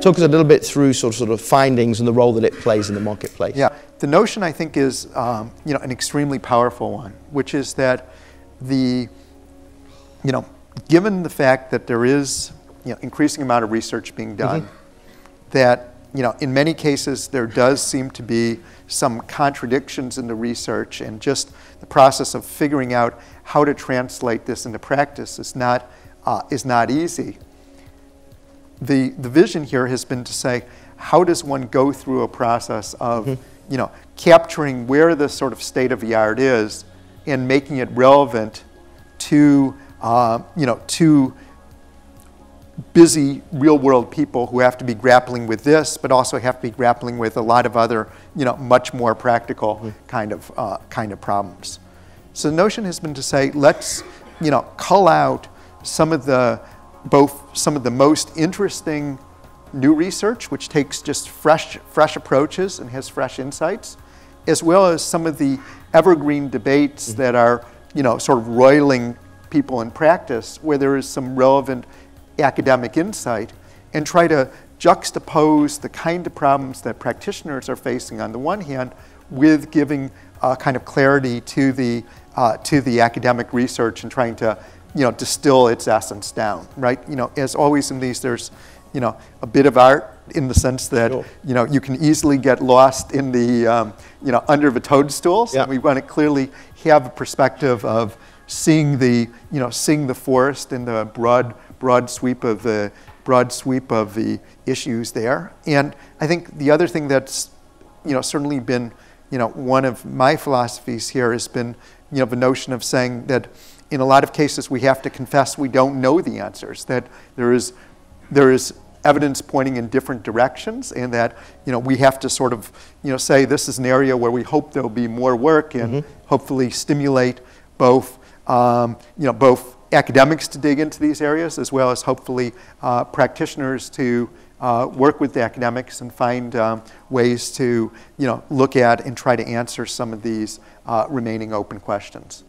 talk us a little bit through sort of, sort of findings and the role that it plays in the marketplace. Yeah, the notion I think is um, you know an extremely powerful one, which is that the you know given the fact that there is you know increasing amount of research being done, mm-hmm. that you know in many cases there does seem to be some contradictions in the research and just the process of figuring out how to translate this into practice is not uh, is not easy. The the vision here has been to say how does one go through a process of mm-hmm you know, capturing where the sort of state of the art is and making it relevant to, uh, you know, to busy real world people who have to be grappling with this, but also have to be grappling with a lot of other, you know, much more practical mm-hmm. kind of, uh, kind of problems. So the notion has been to say, let's, you know, cull out some of the, both some of the most interesting new research, which takes just fresh, fresh approaches and has fresh insights, as well as some of the evergreen debates mm-hmm. that are, you know, sort of roiling people in practice, where there is some relevant academic insight, and try to juxtapose the kind of problems that practitioners are facing on the one hand with giving uh, kind of clarity to the, uh, to the academic research and trying to you know, distill its essence down, right? You know, as always in these, there's you know, a bit of art in the sense that sure. you know you can easily get lost in the um, you know under the toadstools. Yeah. And we want to clearly have a perspective of seeing the you know seeing the forest in the broad broad sweep of the broad sweep of the issues there. And I think the other thing that's you know certainly been you know one of my philosophies here has been you know the notion of saying that in a lot of cases we have to confess we don't know the answers that there is there is evidence pointing in different directions and that you know we have to sort of you know say this is an area where we hope there'll be more work and mm-hmm. hopefully stimulate both um, you know both academics to dig into these areas as well as hopefully uh, practitioners to uh, work with the academics and find um, ways to you know, look at and try to answer some of these uh, remaining open questions.